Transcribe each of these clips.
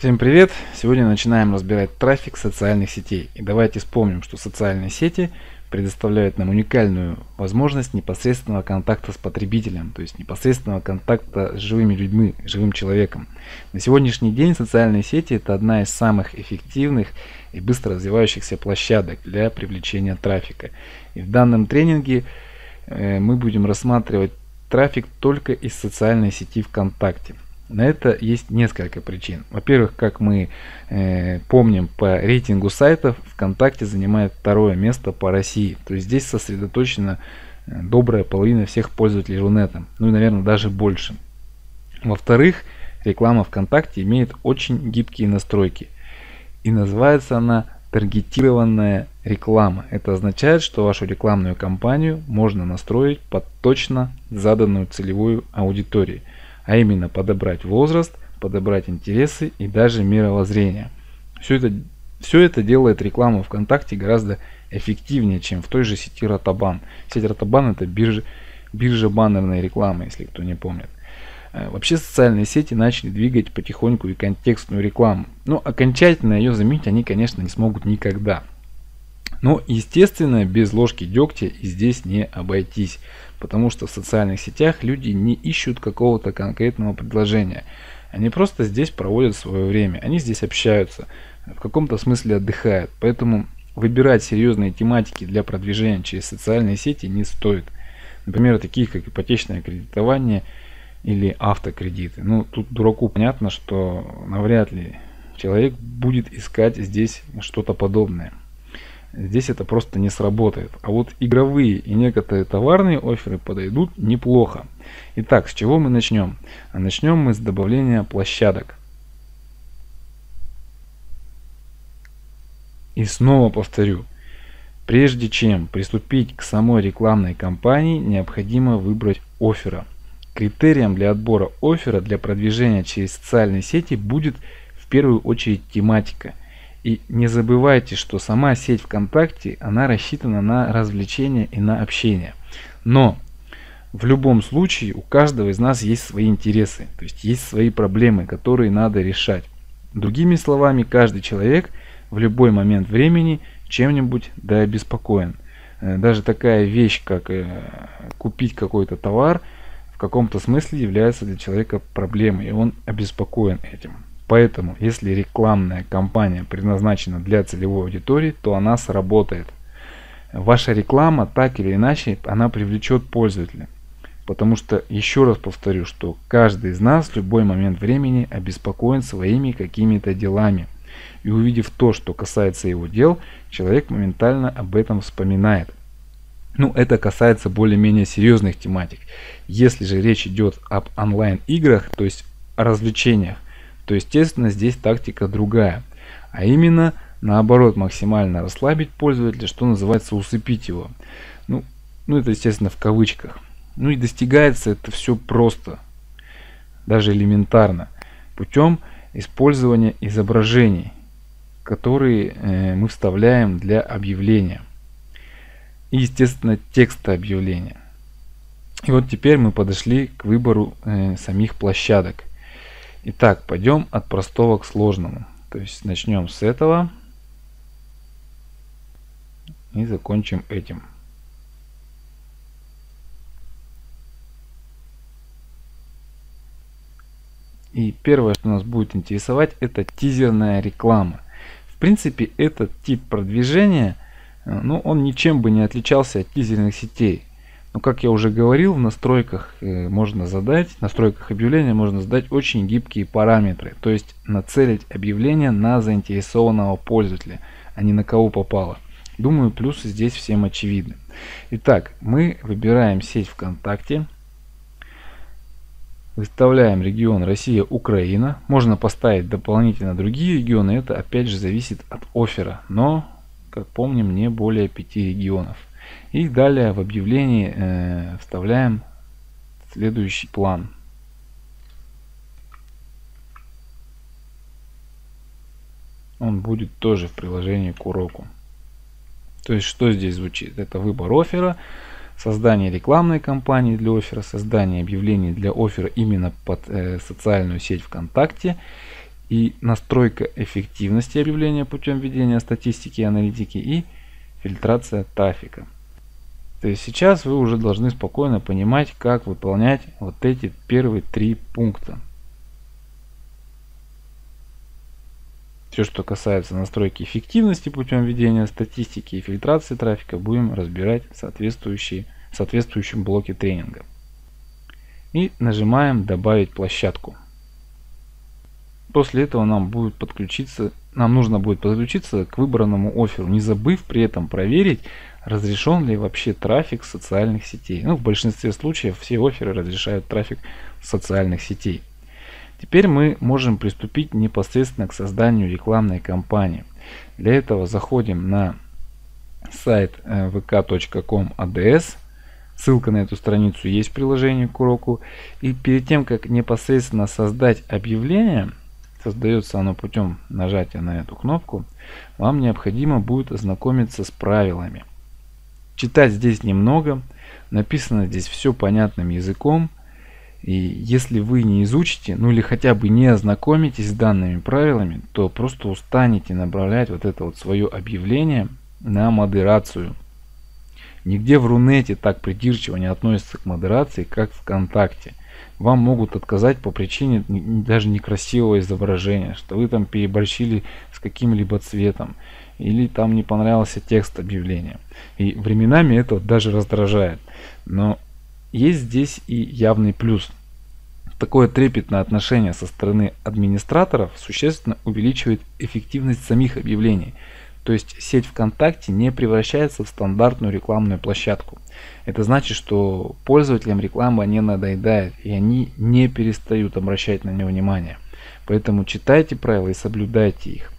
Всем привет! Сегодня начинаем разбирать трафик социальных сетей. И давайте вспомним, что социальные сети предоставляют нам уникальную возможность непосредственного контакта с потребителем, то есть непосредственного контакта с живыми людьми, живым человеком. На сегодняшний день социальные сети это одна из самых эффективных и быстро развивающихся площадок для привлечения трафика. И в данном тренинге э, мы будем рассматривать трафик только из социальной сети ВКонтакте. На это есть несколько причин. Во-первых, как мы э, помним по рейтингу сайтов, ВКонтакте занимает второе место по России. То есть здесь сосредоточена э, добрая половина всех пользователей Рунета. Ну и, наверное, даже больше. Во-вторых, реклама ВКонтакте имеет очень гибкие настройки. И называется она таргетированная реклама. Это означает, что вашу рекламную кампанию можно настроить под точно заданную целевую аудиторию а именно подобрать возраст, подобрать интересы и даже мировоззрение. Все это, все это делает рекламу ВКонтакте гораздо эффективнее, чем в той же сети Ротобан. Сеть Ротобан это биржа, биржа баннерной рекламы, если кто не помнит. Э, вообще социальные сети начали двигать потихоньку и контекстную рекламу. Но окончательно ее заменить они, конечно, не смогут никогда. Но, естественно, без ложки дегтя здесь не обойтись. Потому что в социальных сетях люди не ищут какого-то конкретного предложения. Они просто здесь проводят свое время. Они здесь общаются, в каком-то смысле отдыхают. Поэтому выбирать серьезные тематики для продвижения через социальные сети не стоит. Например, такие как ипотечное кредитование или автокредиты. Ну, тут дураку понятно, что навряд ли человек будет искать здесь что-то подобное здесь это просто не сработает. А вот игровые и некоторые товарные оферы подойдут неплохо. Итак, с чего мы начнем? Начнем мы с добавления площадок. И снова повторю, прежде чем приступить к самой рекламной кампании, необходимо выбрать оффера. Критерием для отбора оффера для продвижения через социальные сети будет в первую очередь тематика – и не забывайте, что сама сеть ВКонтакте, она рассчитана на развлечение и на общение. Но в любом случае у каждого из нас есть свои интересы, то есть есть свои проблемы, которые надо решать. Другими словами, каждый человек в любой момент времени чем-нибудь да обеспокоен. Э, даже такая вещь, как э, купить какой-то товар, в каком-то смысле является для человека проблемой, и он обеспокоен этим. Поэтому, если рекламная кампания предназначена для целевой аудитории, то она сработает. Ваша реклама, так или иначе, она привлечет пользователя. Потому что, еще раз повторю, что каждый из нас в любой момент времени обеспокоен своими какими-то делами. И увидев то, что касается его дел, человек моментально об этом вспоминает. Ну, это касается более-менее серьезных тематик. Если же речь идет об онлайн-играх, то есть развлечениях, то естественно здесь тактика другая. А именно наоборот максимально расслабить пользователя, что называется усыпить его. Ну, ну это естественно в кавычках. Ну и достигается это все просто, даже элементарно, путем использования изображений, которые э, мы вставляем для объявления. И естественно текста объявления. И вот теперь мы подошли к выбору э, самих площадок. Итак, пойдем от простого к сложному. То есть начнем с этого и закончим этим. И первое, что нас будет интересовать, это тизерная реклама. В принципе, этот тип продвижения, э, ну, он ничем бы не отличался от тизерных сетей. Но как я уже говорил, в настройках э, можно задать, в настройках объявления можно задать очень гибкие параметры. То есть нацелить объявление на заинтересованного пользователя, а не на кого попало. Думаю, плюсы здесь всем очевидны. Итак, мы выбираем сеть ВКонтакте. Выставляем регион Россия-Украина. Можно поставить дополнительно другие регионы. Это опять же зависит от оффера. Но, как помним, не более 5 регионов. И далее в объявлении э, вставляем следующий план. Он будет тоже в приложении к уроку. То есть что здесь звучит? Это выбор оффера, создание рекламной кампании для оффера, создание объявлений для оффера именно под э, социальную сеть ВКонтакте и настройка эффективности объявления путем введения статистики и аналитики и фильтрация трафика. То есть сейчас вы уже должны спокойно понимать, как выполнять вот эти первые три пункта. Все, что касается настройки эффективности путем введения статистики и фильтрации трафика, будем разбирать в соответствующем блоке тренинга. И нажимаем «Добавить площадку». После этого нам будет подключиться, нам нужно будет подключиться к выбранному офферу, не забыв при этом проверить, разрешен ли вообще трафик социальных сетей. Ну, в большинстве случаев все оферы разрешают трафик социальных сетей. Теперь мы можем приступить непосредственно к созданию рекламной кампании. Для этого заходим на сайт э, vk.com ads. Ссылка на эту страницу есть в приложении к уроку. И перед тем, как непосредственно создать объявление, создается оно путем нажатия на эту кнопку, вам необходимо будет ознакомиться с правилами. Читать здесь немного, написано здесь все понятным языком – и если вы не изучите, ну или хотя бы не ознакомитесь с данными правилами, то просто устанете направлять вот это вот свое объявление на модерацию. Нигде в Рунете так придирчиво не относятся к модерации, как ВКонтакте. Вам могут отказать по причине даже некрасивого изображения, что вы там переборщили с каким-либо цветом, или там не понравился текст объявления. И временами это даже раздражает. Но есть здесь и явный плюс. Такое трепетное отношение со стороны администраторов существенно увеличивает эффективность самих объявлений. То есть сеть ВКонтакте не превращается в стандартную рекламную площадку. Это значит, что пользователям реклама не надоедает и они не перестают обращать на нее внимание. Поэтому читайте правила и соблюдайте их.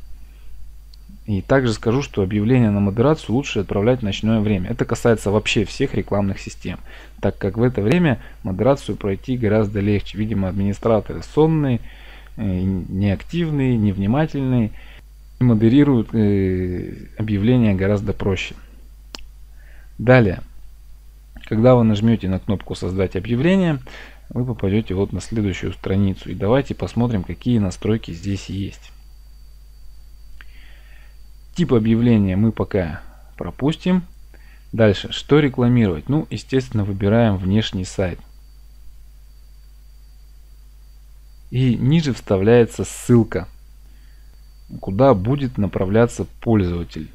И также скажу, что объявления на модерацию лучше отправлять в ночное время. Это касается вообще всех рекламных систем, так как в это время модерацию пройти гораздо легче. Видимо, администраторы сонные, э, неактивные, невнимательные, модерируют э, объявления гораздо проще. Далее, когда вы нажмете на кнопку «Создать объявление», вы попадете вот на следующую страницу. И давайте посмотрим, какие настройки здесь есть. Тип объявления мы пока пропустим. Дальше, что рекламировать? Ну, естественно, выбираем внешний сайт. И ниже вставляется ссылка, куда будет направляться пользователь,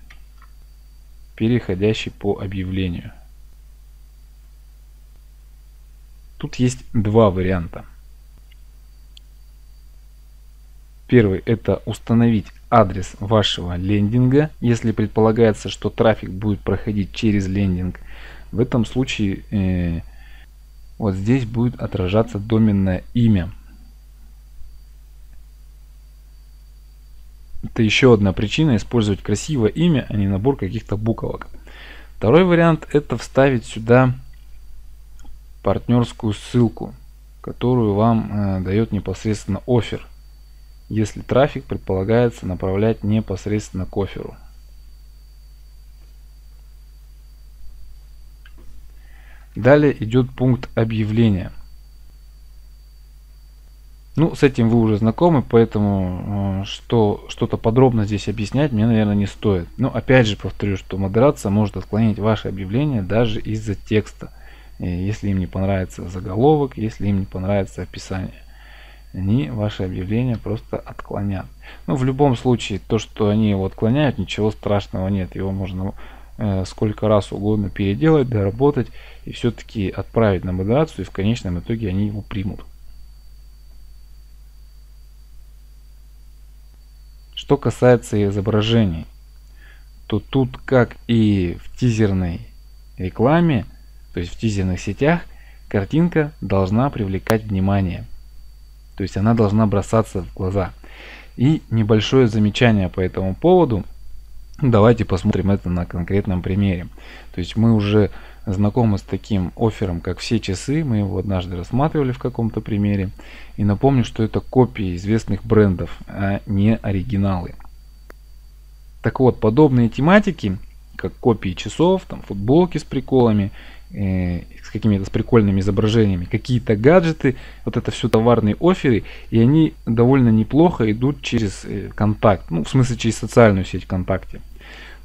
переходящий по объявлению. Тут есть два варианта. Первый это установить адрес вашего лендинга, если предполагается, что трафик будет проходить через лендинг. В этом случае э, вот здесь будет отражаться доменное имя. Это еще одна причина использовать красивое имя, а не набор каких-то буквок. Второй вариант это вставить сюда партнерскую ссылку, которую вам э, дает непосредственно офер если трафик предполагается направлять непосредственно к оферу. Далее идет пункт объявления. Ну, с этим вы уже знакомы, поэтому э, что что-то подробно здесь объяснять мне, наверное, не стоит. Но опять же повторю, что модерация может отклонить ваше объявление даже из-за текста, э, если им не понравится заголовок, если им не понравится описание они ваше объявление просто отклонят. Ну, в любом случае, то, что они его отклоняют, ничего страшного нет. Его можно э, сколько раз угодно переделать, доработать и все-таки отправить на модерацию, и в конечном итоге они его примут. Что касается изображений, то тут, как и в тизерной рекламе, то есть в тизерных сетях, картинка должна привлекать внимание – то есть она должна бросаться в глаза. И небольшое замечание по этому поводу. Давайте посмотрим это на конкретном примере. То есть мы уже знакомы с таким оффером, как все часы. Мы его однажды рассматривали в каком-то примере. И напомню, что это копии известных брендов, а не оригиналы. Так вот, подобные тематики, как копии часов, там, футболки с приколами э, с какими-то с прикольными изображениями, какие-то гаджеты, вот это все товарные оферы, и они довольно неплохо идут через э, контакт, ну в смысле через социальную сеть ВКонтакте.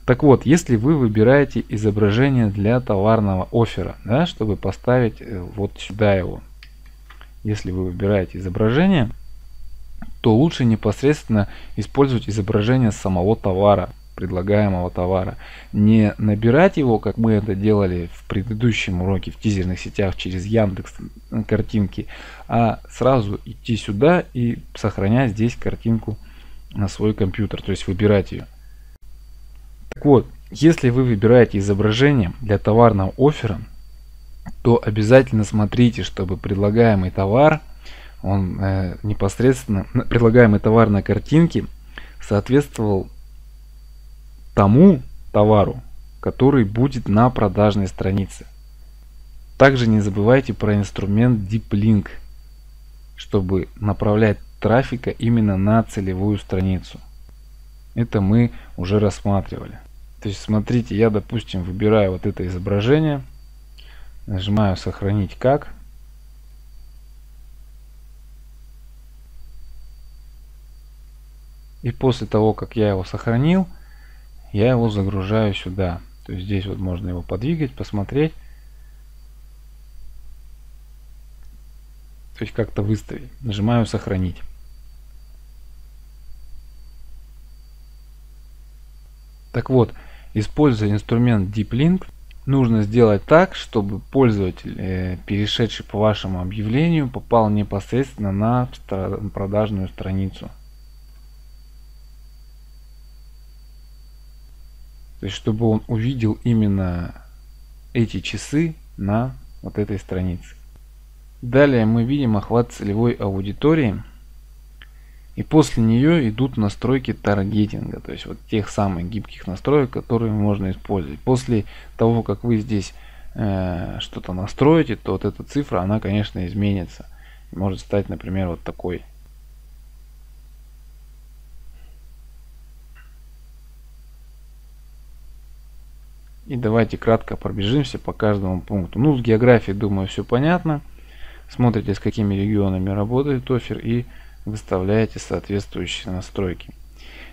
Так вот, если вы выбираете изображение для товарного оффера, да, чтобы поставить э, вот сюда его, если вы выбираете изображение, то лучше непосредственно использовать изображение самого товара, предлагаемого товара. Не набирать его, как мы это делали в предыдущем уроке в тизерных сетях через Яндекс картинки, а сразу идти сюда и сохранять здесь картинку на свой компьютер, то есть выбирать ее. Так вот, если вы выбираете изображение для товарного оффера, то обязательно смотрите, чтобы предлагаемый товар, он э, непосредственно, предлагаемый товар на картинке соответствовал тому товару, который будет на продажной странице. Также не забывайте про инструмент Deep Link, чтобы направлять трафика именно на целевую страницу. Это мы уже рассматривали. То есть смотрите, я допустим выбираю вот это изображение, Нажимаю сохранить как. И после того, как я его сохранил, я его загружаю сюда. То есть здесь вот можно его подвигать, посмотреть. То есть как-то выставить. Нажимаю сохранить. Так вот, используя инструмент Deep Link, нужно сделать так, чтобы пользователь, э, перешедший по вашему объявлению, попал непосредственно на продажную страницу. То есть, чтобы он увидел именно эти часы на вот этой странице. Далее мы видим охват целевой аудитории. И после нее идут настройки таргетинга, то есть вот тех самых гибких настроек, которые можно использовать. После того, как вы здесь э, что-то настроите, то вот эта цифра, она, конечно, изменится. Может стать, например, вот такой. И давайте кратко пробежимся по каждому пункту. Ну, с географией, думаю, все понятно. Смотрите, с какими регионами работает офер и выставляете соответствующие настройки.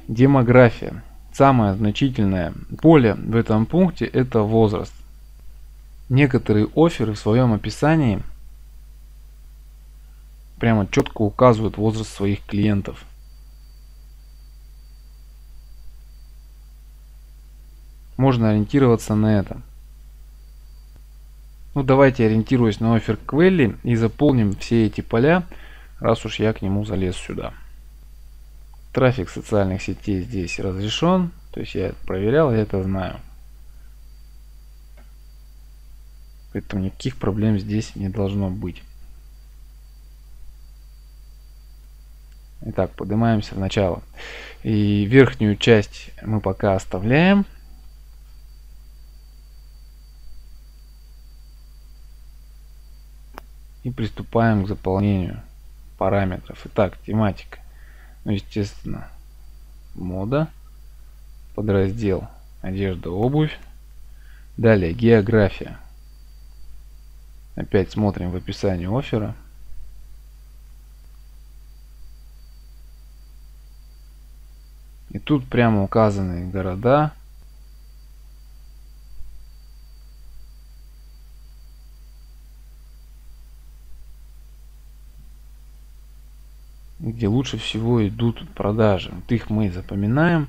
Демография. Самое значительное поле в этом пункте это возраст. Некоторые оферы в своем описании прямо четко указывают возраст своих клиентов. Можно ориентироваться на это. Ну давайте ориентируясь на офер Quelly и заполним все эти поля раз уж я к нему залез сюда. Трафик социальных сетей здесь разрешен, то есть я это проверял, я это знаю. Поэтому никаких проблем здесь не должно быть. Итак, поднимаемся в начало. И верхнюю часть мы пока оставляем. И приступаем к заполнению параметров. Итак, тематика. Ну, естественно, мода. Подраздел одежда, обувь. Далее география. Опять смотрим в описании оффера. И тут прямо указаны города, где лучше всего идут продажи. Вот их мы запоминаем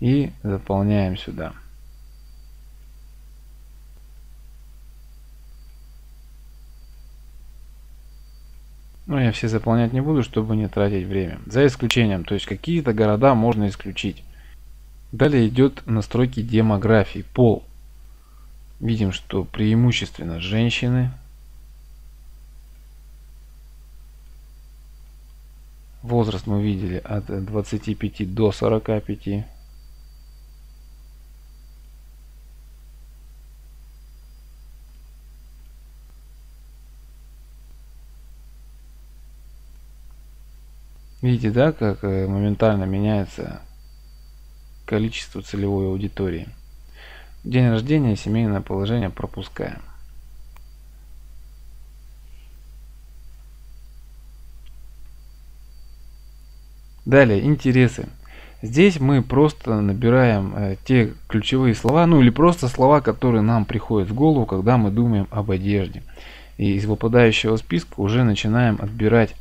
и заполняем сюда. Но я все заполнять не буду, чтобы не тратить время. За исключением, то есть какие-то города можно исключить. Далее идет настройки демографии, пол. Видим, что преимущественно женщины, Возраст мы видели от 25 до 45. Видите, да, как э, моментально меняется количество целевой аудитории. День рождения, семейное положение пропускаем. Далее, интересы. Здесь мы просто набираем э, те ключевые слова, ну или просто слова, которые нам приходят в голову, когда мы думаем об одежде. И из выпадающего списка уже начинаем отбирать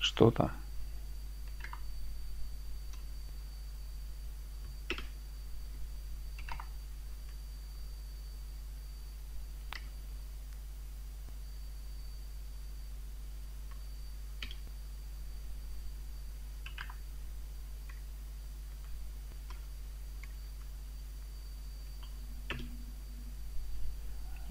что-то.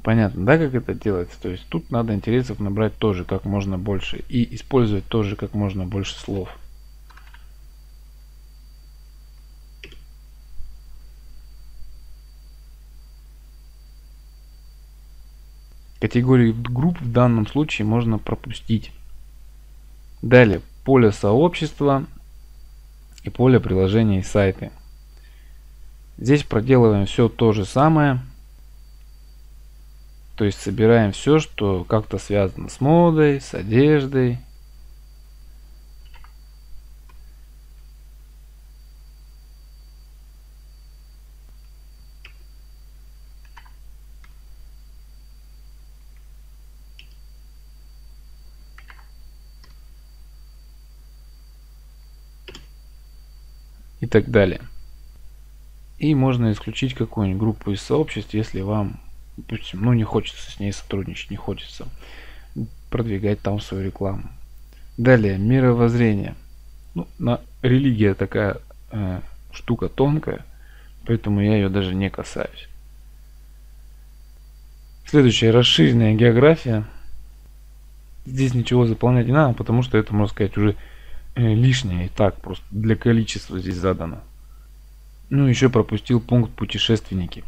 Понятно, да, как это делается? То есть тут надо интересов набрать тоже как можно больше и использовать тоже как можно больше слов. Категории групп в данном случае можно пропустить. Далее, поле сообщества и поле приложения и сайты. Здесь проделываем все то же самое. То есть собираем все, что как-то связано с модой, с одеждой. и так далее. И можно исключить какую-нибудь группу из сообществ, если вам допустим, ну не хочется с ней сотрудничать, не хочется продвигать там свою рекламу. Далее, мировоззрение. Ну, на, религия такая э, штука тонкая, поэтому я ее даже не касаюсь. Следующая расширенная география. Здесь ничего заполнять не надо, потому что это, можно сказать, уже э, лишнее и так, просто для количества здесь задано. Ну, еще пропустил пункт путешественники.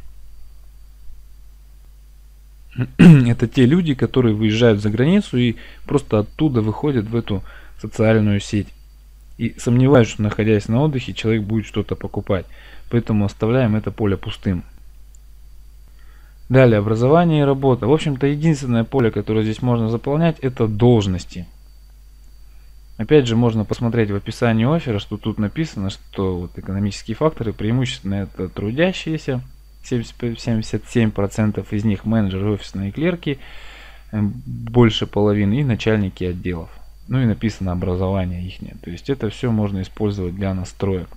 это те люди, которые выезжают за границу и просто оттуда выходят в эту социальную сеть. И сомневаюсь, что находясь на отдыхе, человек будет что-то покупать. Поэтому оставляем это поле пустым. Далее, образование и работа. В общем-то, единственное поле, которое здесь можно заполнять, это должности. Опять же, можно посмотреть в описании оффера, что тут написано, что вот экономические факторы преимущественно это трудящиеся, 77% из них менеджеры, офисные клерки, эм, больше половины и начальники отделов. Ну и написано образование их. То есть это все можно использовать для настроек.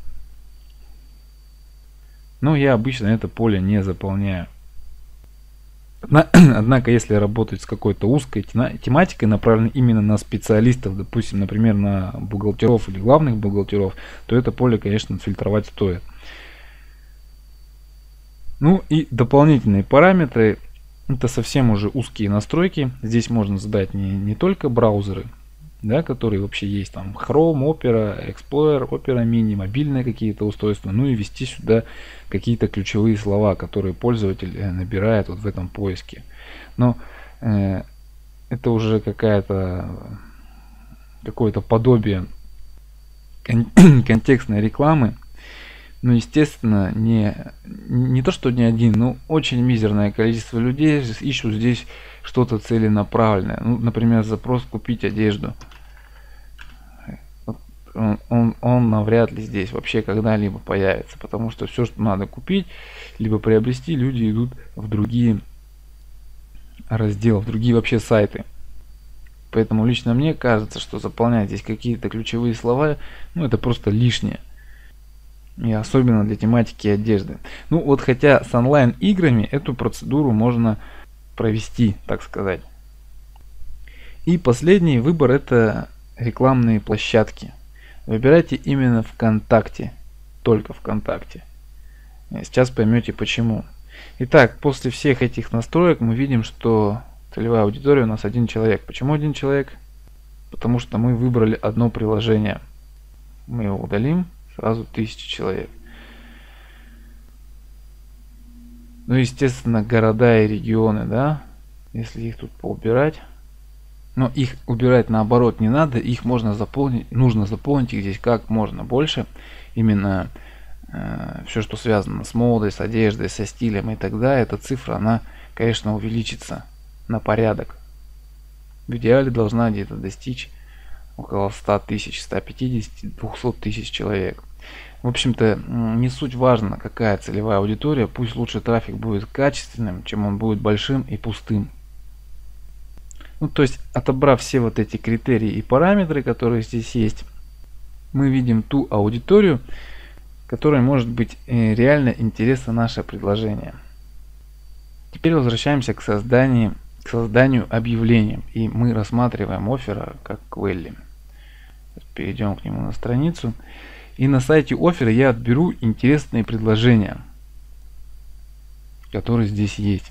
Но я обычно это поле не заполняю. Однако, если работать с какой-то узкой тематикой, направленной именно на специалистов, допустим, например, на бухгалтеров или главных бухгалтеров, то это поле, конечно, фильтровать стоит. Ну и дополнительные параметры. Это совсем уже узкие настройки. Здесь можно задать не, не только браузеры, да, которые вообще есть там Chrome, Opera, Explorer, Opera Mini, мобильные какие-то устройства, ну и ввести сюда какие-то ключевые слова, которые пользователь э, набирает вот в этом поиске. Но э, это уже какая-то какое-то подобие кон контекстной рекламы, ну, естественно, не, не то, что не один, но очень мизерное количество людей ищут здесь что-то целенаправленное. Ну, например, запрос купить одежду. Он, он, он навряд ли здесь вообще когда-либо появится, потому что все, что надо купить, либо приобрести, люди идут в другие разделы, в другие вообще сайты. Поэтому лично мне кажется, что заполнять здесь какие-то ключевые слова, ну это просто лишнее. И особенно для тематики одежды. Ну вот хотя с онлайн играми эту процедуру можно провести, так сказать. И последний выбор это рекламные площадки. Выбирайте именно ВКонтакте, только ВКонтакте. Сейчас поймете почему. Итак, после всех этих настроек мы видим, что целевая аудитория у нас один человек. Почему один человек? Потому что мы выбрали одно приложение. Мы его удалим сразу тысячи человек. Ну, естественно, города и регионы, да, если их тут поубирать. Но их убирать наоборот не надо, их можно заполнить, нужно заполнить их здесь как можно больше. Именно э, все, что связано с модой, с одеждой, со стилем, и тогда эта цифра, она, конечно, увеличится на порядок. В идеале должна где-то достичь около 100 тысяч, 150, 200 тысяч человек. В общем-то, не суть важно, какая целевая аудитория, пусть лучше трафик будет качественным, чем он будет большим и пустым. Ну, то есть, отобрав все вот эти критерии и параметры, которые здесь есть, мы видим ту аудиторию, которой может быть э, реально интересно наше предложение. Теперь возвращаемся к созданию, к созданию объявления. И мы рассматриваем оффера как Quelli. Перейдем к нему на страницу. И на сайте оффера я отберу интересные предложения, которые здесь есть.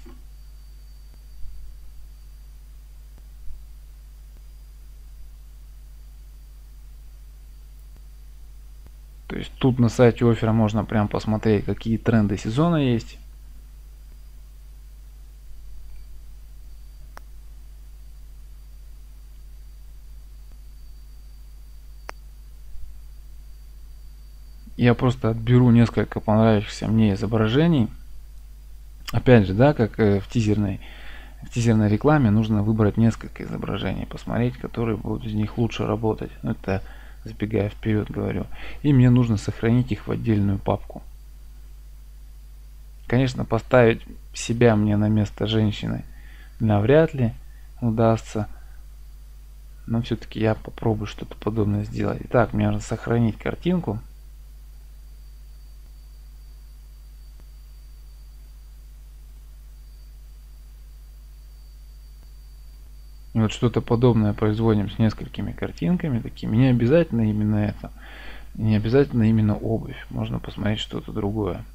То есть тут на сайте оффера можно прям посмотреть, какие тренды сезона есть. Я просто отберу несколько понравившихся мне изображений. Опять же, да, как э, в тизерной, в тизерной рекламе нужно выбрать несколько изображений, посмотреть, которые будут из них лучше работать. Ну, это забегая вперед говорю. И мне нужно сохранить их в отдельную папку. Конечно, поставить себя мне на место женщины навряд ли удастся. Но все-таки я попробую что-то подобное сделать. Итак, мне нужно сохранить картинку. И вот что-то подобное производим с несколькими картинками такими. Не обязательно именно это. Не обязательно именно обувь. Можно посмотреть что-то другое.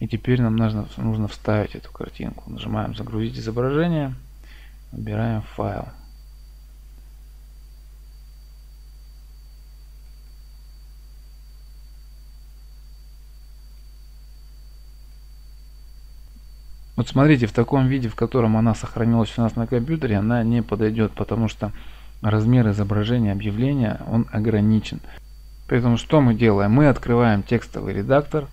И теперь нам нужно, нужно вставить эту картинку. Нажимаем загрузить изображение. Выбираем файл. Вот смотрите, в таком виде, в котором она сохранилась у нас на компьютере, она не подойдет, потому что размер изображения объявления, он ограничен. Поэтому что мы делаем? Мы открываем текстовый редактор,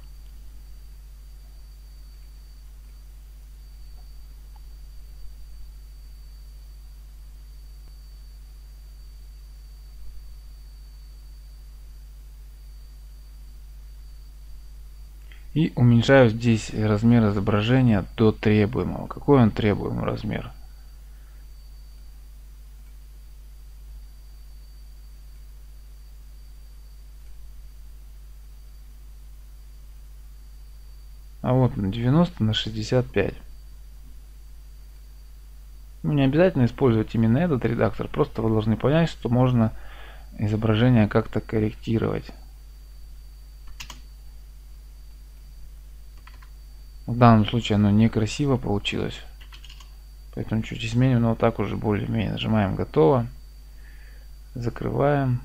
И уменьшаю здесь размер изображения до требуемого. Какой он требуемый размер? А вот на 90 на 65. Ну, не обязательно использовать именно этот редактор, просто вы должны понять, что можно изображение как-то корректировать. В данном случае оно некрасиво получилось. Поэтому чуть изменим, но вот так уже более-менее. Нажимаем готово. Закрываем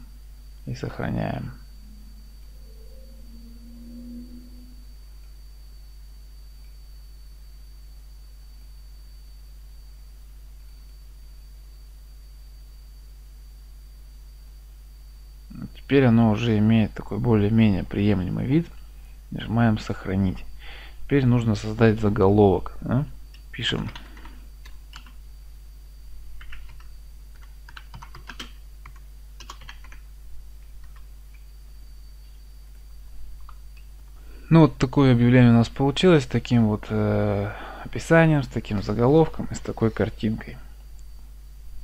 и сохраняем. Теперь оно уже имеет такой более-менее приемлемый вид. Нажимаем сохранить. Теперь нужно создать заголовок. Да? Пишем. Ну вот такое объявление у нас получилось, с таким вот э, описанием, с таким заголовком и с такой картинкой.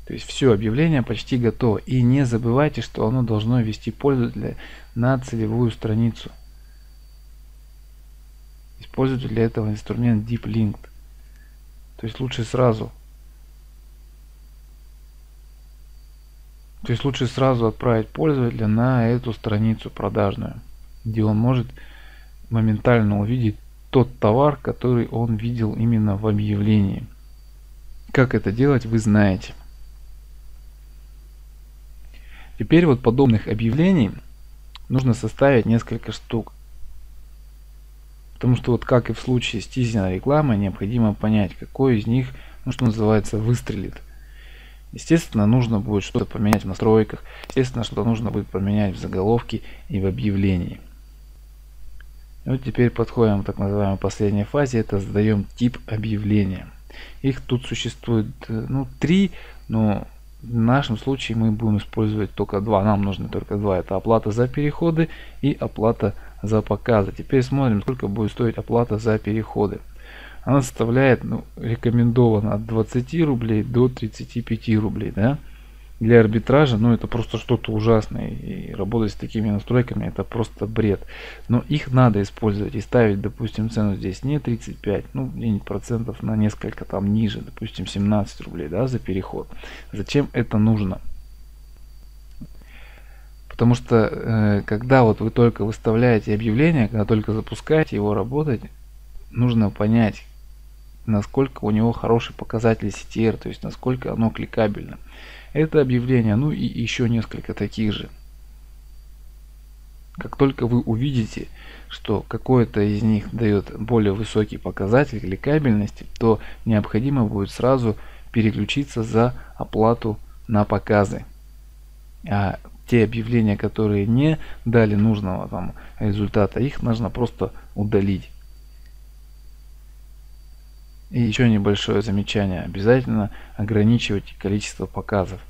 То есть все объявление почти готово. И не забывайте, что оно должно вести пользователя на целевую страницу. Используйте для этого инструмент Deep Linked. То есть лучше сразу. То есть лучше сразу отправить пользователя на эту страницу продажную, где он может моментально увидеть тот товар, который он видел именно в объявлении. Как это делать, вы знаете. Теперь вот подобных объявлений нужно составить несколько штук. Потому что вот как и в случае с тизерной рекламой, необходимо понять, какой из них, ну что называется, выстрелит. Естественно, нужно будет что-то поменять в настройках, естественно, что-то нужно будет поменять в заголовке и в объявлении. И вот теперь подходим к так называемой последней фазе, это задаем тип объявления. Их тут существует ну, три, но В нашем случае мы будем использовать только два. Нам нужно только два. Это оплата за переходы и оплата за показы. Теперь смотрим, сколько будет стоить оплата за переходы. Она составляет ну, рекомендовано от 20 рублей до 35 рублей. Да? для арбитража, ну это просто что-то ужасное. И работать с такими настройками это просто бред. Но их надо использовать и ставить, допустим, цену здесь не 35, ну где-нибудь процентов на несколько там ниже, допустим 17 рублей да, за переход. Зачем это нужно? Потому что э, когда вот вы только выставляете объявление, когда только запускаете его работать, нужно понять, насколько у него хороший показатель CTR, то есть насколько оно кликабельно это объявление, ну и еще несколько таких же. Как только вы увидите, что какое-то из них дает более высокий показатель кликабельности, то необходимо будет сразу переключиться за оплату на показы. А те объявления, которые не дали нужного там результата, их нужно просто удалить. И еще небольшое замечание. Обязательно ограничивайте количество показов.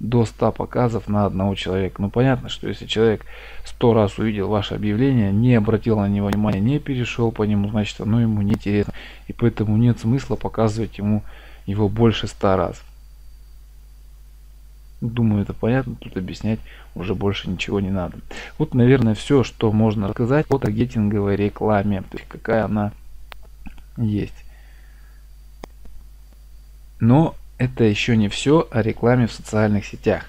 До 100 показов на одного человека. Ну понятно, что если человек 100 раз увидел ваше объявление, не обратил на него внимания, не перешел по нему, значит оно ему не интересно. И поэтому нет смысла показывать ему его больше 100 раз. Думаю, это понятно, тут объяснять уже больше ничего не надо. Вот, наверное, все, что можно рассказать о таргетинговой рекламе, то есть какая она есть. Но это еще не все о рекламе в социальных сетях.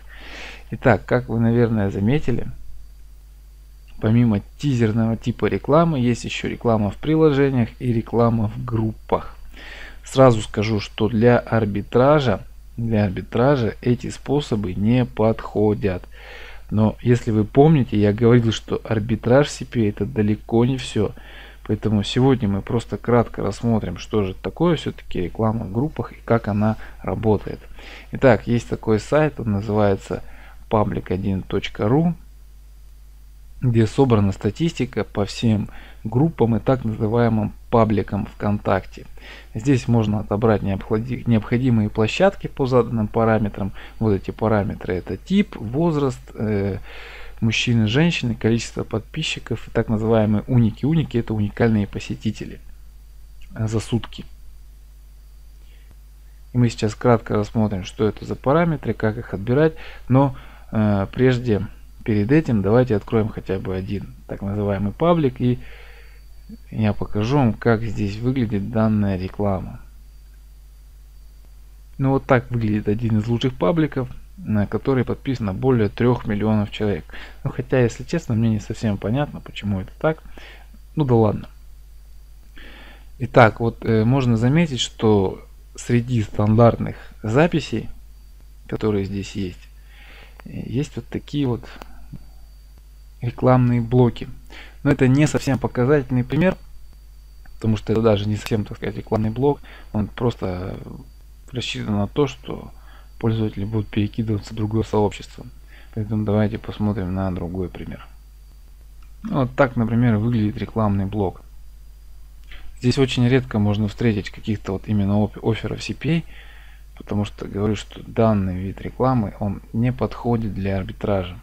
Итак, как вы, наверное, заметили, помимо тизерного типа рекламы, есть еще реклама в приложениях и реклама в группах. Сразу скажу, что для арбитража, для арбитража эти способы не подходят. Но если вы помните, я говорил, что арбитраж CPA это далеко не все. Поэтому сегодня мы просто кратко рассмотрим, что же такое все-таки реклама в группах и как она работает. Итак, есть такой сайт, он называется public1.ru, где собрана статистика по всем группам и так называемым пабликам ВКонтакте. Здесь можно отобрать необходимые площадки по заданным параметрам. Вот эти параметры это тип, возраст, э, мужчины, женщины, количество подписчиков и так называемые уники. Уники это уникальные посетители э, за сутки. И мы сейчас кратко рассмотрим, что это за параметры, как их отбирать. Но э, прежде, перед этим, давайте откроем хотя бы один так называемый паблик. И я покажу вам, как здесь выглядит данная реклама. Ну вот так выглядит один из лучших пабликов на который подписано более 3 миллионов человек. Ну, хотя, если честно, мне не совсем понятно, почему это так. Ну да ладно. Итак, вот э, можно заметить, что среди стандартных записей, которые здесь есть, есть вот такие вот рекламные блоки. Но это не совсем показательный пример, потому что это даже не совсем, так сказать, рекламный блок. Он просто рассчитан на то, что пользователи будут перекидываться в другое сообщество. Поэтому давайте посмотрим на другой пример. Ну, вот так, например, выглядит рекламный блок. Здесь очень редко можно встретить каких-то вот именно офферов CPA, потому что говорю, что данный вид рекламы он не подходит для арбитража.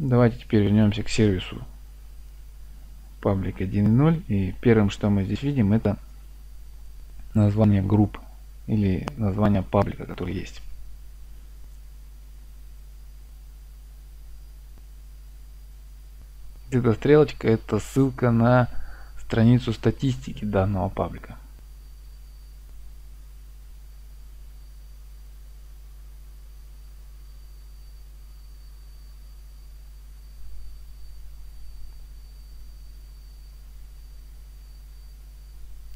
Давайте теперь вернемся к сервису Public 1.0 и первым, что мы здесь видим, это название групп или название паблика, который есть. Эта стрелочка это ссылка на страницу статистики данного паблика.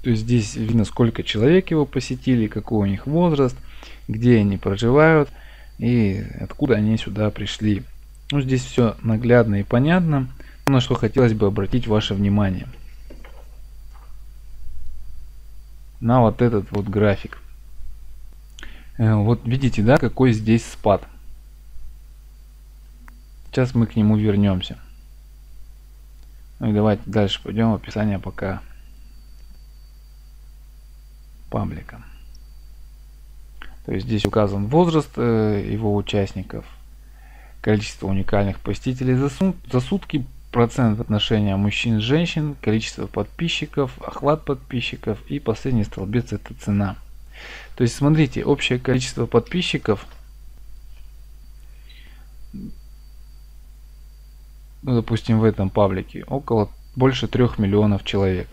То есть здесь видно, сколько человек его посетили, какой у них возраст, где они проживают и откуда они сюда пришли. Ну, здесь все наглядно и понятно, на что хотелось бы обратить ваше внимание. На вот этот вот график. Э, вот видите, да, какой здесь спад. Сейчас мы к нему вернемся. Ну и давайте дальше пойдем описание пока паблика. То есть здесь указан возраст э, его участников, количество уникальных посетителей за, су за сутки, процент отношения мужчин-женщин, количество подписчиков, охват подписчиков и последний столбец это цена. То есть смотрите, общее количество подписчиков ну, допустим в этом паблике около больше трех миллионов человек.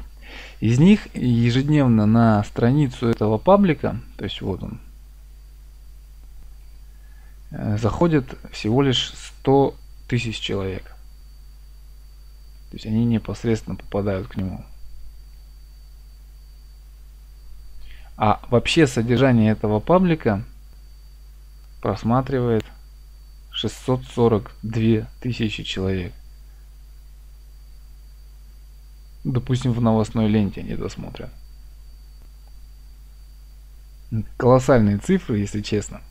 Из них ежедневно на страницу этого паблика, то есть вот он, э, заходит всего лишь 100 тысяч человек. То есть они непосредственно попадают к нему. А вообще содержание этого паблика просматривает 642 тысячи человек. Допустим, в новостной ленте они досмотрят. Колоссальные цифры, если честно.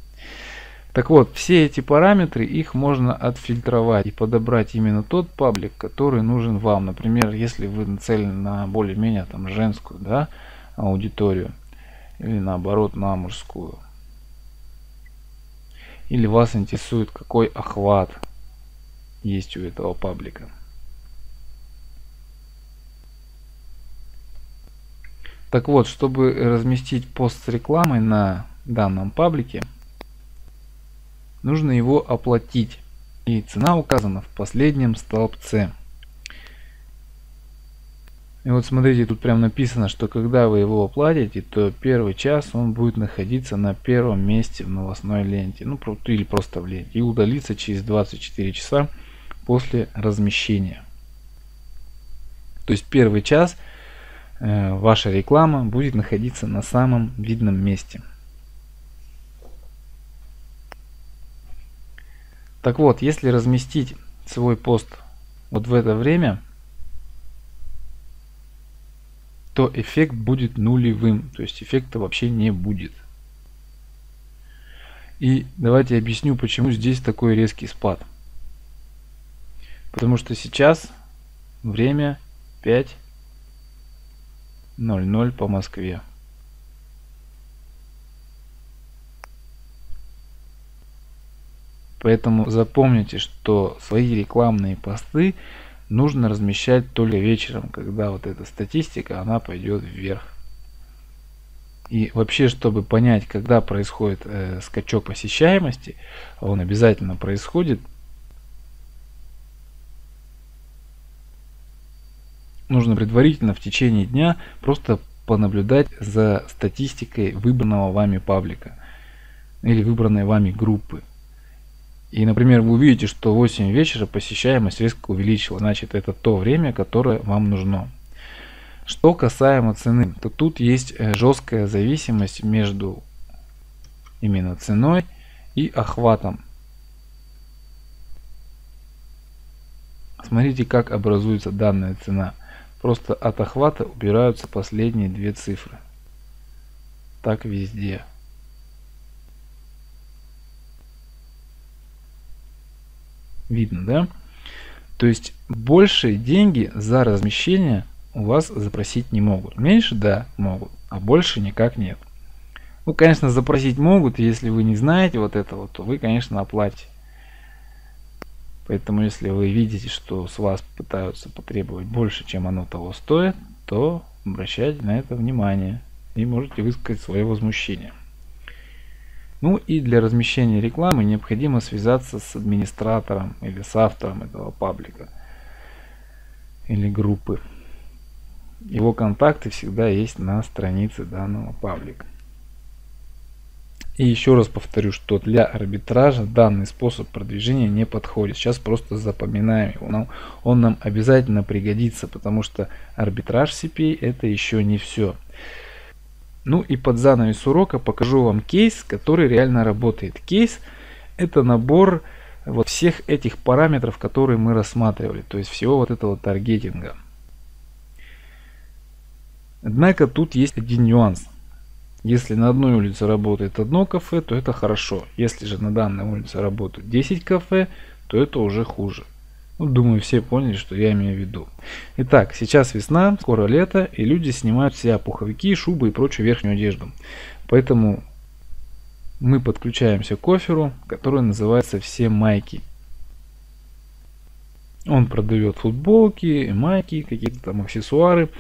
Так вот, все эти параметры, их можно отфильтровать и подобрать именно тот паблик, который нужен вам. Например, если вы нацелены на более-менее там женскую да, аудиторию или наоборот на мужскую. Или вас интересует какой охват есть у этого паблика. Так вот, чтобы разместить пост с рекламой на данном паблике, нужно его оплатить. И цена указана в последнем столбце. И вот смотрите, тут прям написано, что когда вы его оплатите, то первый час он будет находиться на первом месте в новостной ленте. Ну, или просто в ленте. И удалиться через 24 часа после размещения. То есть первый час – ваша реклама будет находиться на самом видном месте. Так вот, если разместить свой пост вот в это время, то эффект будет нулевым, то есть эффекта вообще не будет. И давайте объясню, почему здесь такой резкий спад. Потому что сейчас время 5 00 по Москве. Поэтому запомните, что свои рекламные посты нужно размещать только вечером, когда вот эта статистика, она пойдет вверх. И вообще, чтобы понять, когда происходит э, скачок посещаемости, он обязательно происходит нужно предварительно в течение дня просто понаблюдать за статистикой выбранного вами паблика или выбранной вами группы. И, например, вы увидите, что в 8 вечера посещаемость резко увеличилась. Значит, это то время, которое вам нужно. Что касаемо цены, то тут есть э, жесткая зависимость между именно ценой и охватом. Смотрите, как образуется данная цена. Просто от охвата убираются последние две цифры. Так везде. Видно, да? То есть большие деньги за размещение у вас запросить не могут. Меньше, да, могут, а больше никак нет. Ну, конечно, запросить могут, если вы не знаете вот этого, то вы, конечно, оплатите. Поэтому если вы видите, что с вас пытаются потребовать больше, чем оно того стоит, то обращайте на это внимание и можете высказать свое возмущение. Ну и для размещения рекламы необходимо связаться с администратором или с автором этого паблика или группы. Его контакты всегда есть на странице данного паблика. И еще раз повторю, что для арбитража данный способ продвижения не подходит. Сейчас просто запоминаем его. Он, он нам обязательно пригодится, потому что арбитраж CPA это еще не все. Ну и под занавес урока покажу вам кейс, который реально работает. Кейс это набор вот всех этих параметров, которые мы рассматривали. То есть всего вот этого таргетинга. Однако тут есть один нюанс. Если на одной улице работает одно кафе, то это хорошо. Если же на данной улице работают 10 кафе, то это уже хуже. Ну, думаю, все поняли, что я имею в виду. Итак, сейчас весна, скоро лето, и люди снимают себя пуховики, шубы и прочую верхнюю одежду. Поэтому мы подключаемся к оферу, который называется «Все майки». Он продает футболки, майки, какие-то там аксессуары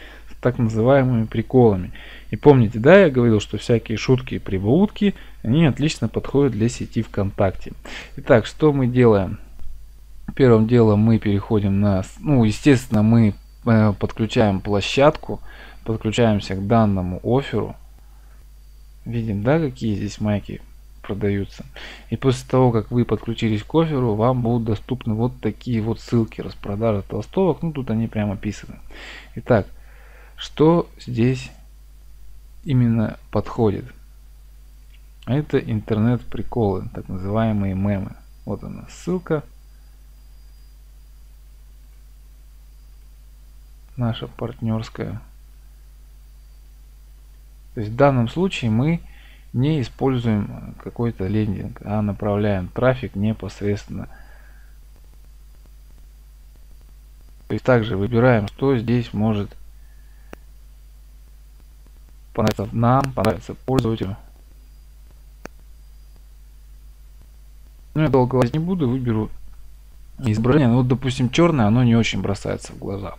так называемыми приколами. И помните, да, я говорил, что всякие шутки и прибаутки, они отлично подходят для сети ВКонтакте. Итак, что мы делаем? Первым делом мы переходим на, ну, естественно, мы э, подключаем площадку, подключаемся к данному оферу. Видим, да, какие здесь майки продаются. И после того, как вы подключились к оферу, вам будут доступны вот такие вот ссылки распродажа толстовок. Ну, тут они прямо описаны. Итак, что здесь именно подходит? Это интернет-приколы, так называемые мемы. Вот она ссылка. Наша партнерская. То есть в данном случае мы не используем какой-то лендинг, а направляем трафик непосредственно. То есть также выбираем, что здесь может понравиться нам, понравиться пользователю. Ну, я долго лазить не буду, выберу изображение. Ну, вот, допустим, черное, оно не очень бросается в глаза.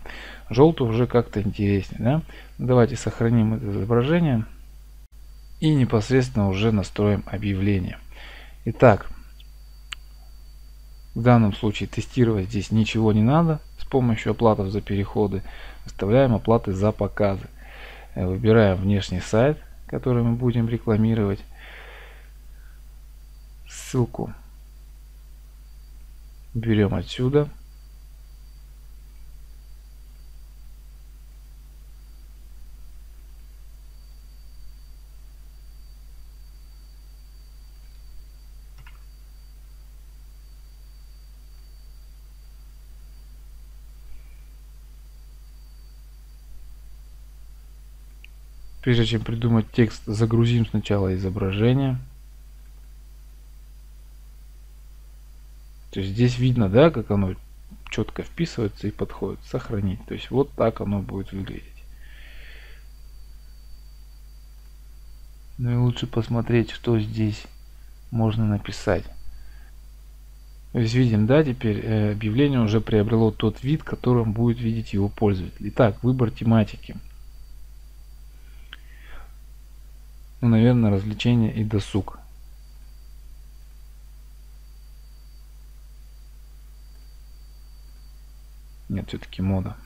Желтый уже как-то интереснее, да? Давайте сохраним это изображение и непосредственно уже настроим объявление. Итак, в данном случае тестировать здесь ничего не надо. С помощью оплаты за переходы выставляем оплаты за показы. Э, выбираем внешний сайт, который мы будем рекламировать. Ссылку берем отсюда. Прежде чем придумать текст, загрузим сначала изображение. То есть здесь видно, да, как оно четко вписывается и подходит. Сохранить. То есть вот так оно будет выглядеть. Ну и лучше посмотреть, что здесь можно написать. То видим, да, теперь э, объявление уже приобрело тот вид, которым будет видеть его пользователь. Итак, выбор тематики. Ну, наверное, развлечение и досуг. Нет, все-таки мода.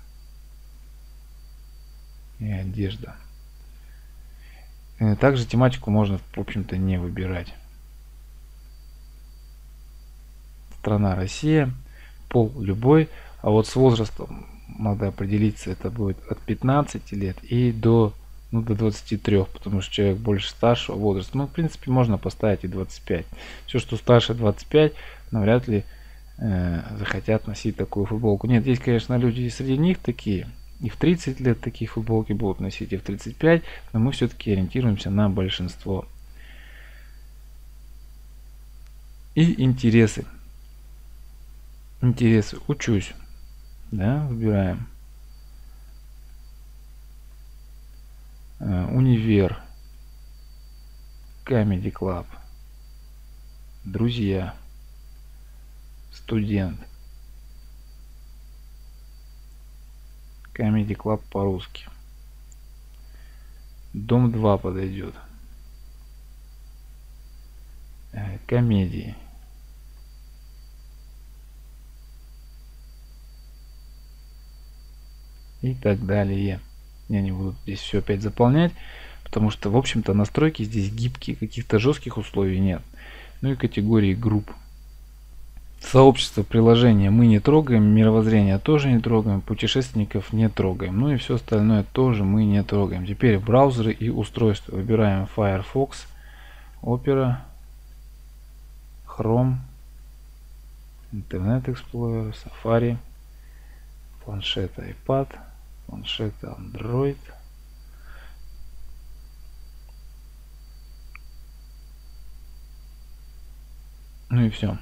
И одежда. Э, также тематику можно, в общем-то, не выбирать. Страна Россия, пол любой, а вот с возрастом надо определиться, это будет от 15 лет и до ну, до 23, потому что человек больше старшего возраста. Ну, в принципе, можно поставить и 25. Все, что старше 25, навряд ли э, захотят носить такую футболку. Нет, есть, конечно, люди и среди них такие. И в 30 лет такие футболки будут носить, и в 35, но мы все-таки ориентируемся на большинство. И интересы. Интересы. Учусь. Да, выбираем. Э, универ, Comedy Club, друзья, студент, Comedy Club по-русски. Дом 2 подойдет. Э, комедии. И так далее. Я не буду здесь все опять заполнять, потому что, в общем-то, настройки здесь гибкие, каких-то жестких условий нет. Ну и категории групп. Сообщество приложения мы не трогаем, мировоззрение тоже не трогаем, путешественников не трогаем. Ну и все остальное тоже мы не трогаем. Теперь браузеры и устройства. Выбираем Firefox, Opera, Chrome, Internet Explorer, Safari, планшет iPad, планшет Android. Ну и все.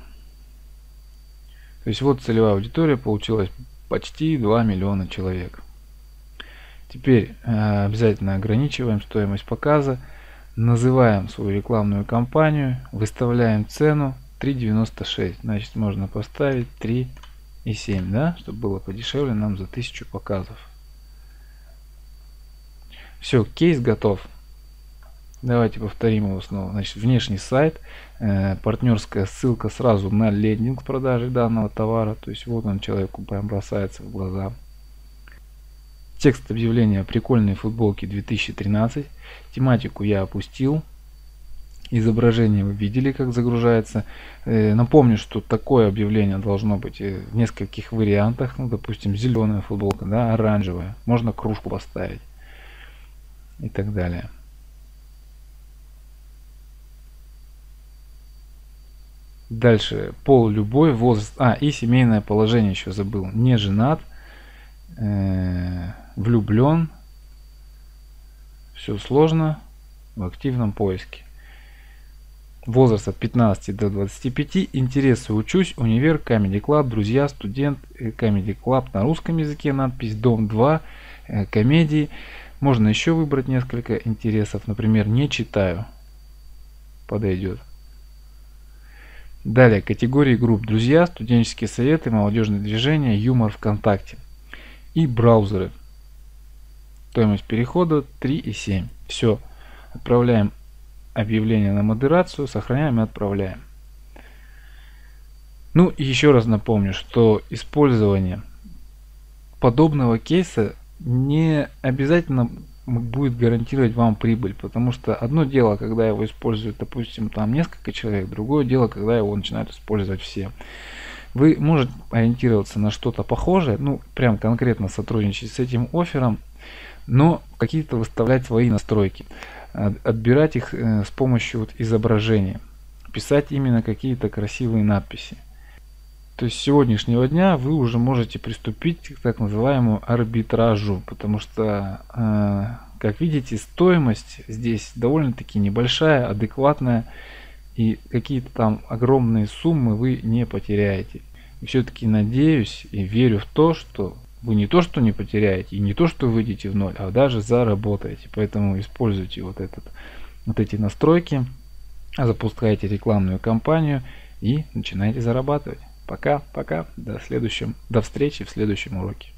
То есть вот целевая аудитория получилась почти 2 миллиона человек. Теперь э, обязательно ограничиваем стоимость показа Называем свою рекламную кампанию, выставляем цену 3.96. Значит, можно поставить 3,7, да, чтобы было подешевле нам за 1000 показов. Все, кейс готов. Давайте повторим его снова. Значит, внешний сайт, э, партнерская ссылка сразу на лендинг продажи данного товара. То есть вот он человеку прям бросается в глаза. Текст объявления «Прикольные футболки 2013». Тематику я опустил. Изображение вы видели, как загружается. Э, напомню, что такое объявление должно быть э, в нескольких вариантах. Ну, допустим, зеленая футболка, да, оранжевая. Можно кружку поставить и так далее. Дальше пол любой, возраст, а и семейное положение еще забыл. Не женат, э, влюблен, все сложно в активном поиске. Возраст от 15 до 25. Интересы учусь. Универ, Comedy Club, друзья, студент, э, Comedy Club на русском языке, надпись Дом 2, э, комедии. Можно еще выбрать несколько интересов. Например, не читаю. Подойдет. Далее, категории групп «Друзья», «Студенческие советы», «Молодежные движения», «Юмор ВКонтакте» и браузеры. Стоимость перехода 3,7. Все. Отправляем объявление на модерацию, сохраняем и отправляем. Ну и еще раз напомню, что использование подобного кейса не обязательно будет гарантировать вам прибыль, потому что одно дело, когда его используют, допустим, там несколько человек, другое дело, когда его начинают использовать все. Вы можете ориентироваться на что-то похожее, ну, прям конкретно сотрудничать с этим оффером, но какие-то выставлять свои настройки, отбирать их э, с помощью вот изображения, писать именно какие-то красивые надписи. То есть с сегодняшнего дня вы уже можете приступить к так называемому арбитражу, потому что, э, как видите, стоимость здесь довольно-таки небольшая, адекватная, и какие-то там огромные суммы вы не потеряете. Все-таки надеюсь и верю в то, что вы не то что не потеряете, и не то что выйдете в ноль, а даже заработаете. Поэтому используйте вот, этот, вот эти настройки, запускайте рекламную кампанию и начинайте зарабатывать. Пока, пока, до, следующем, до встречи в следующем уроке.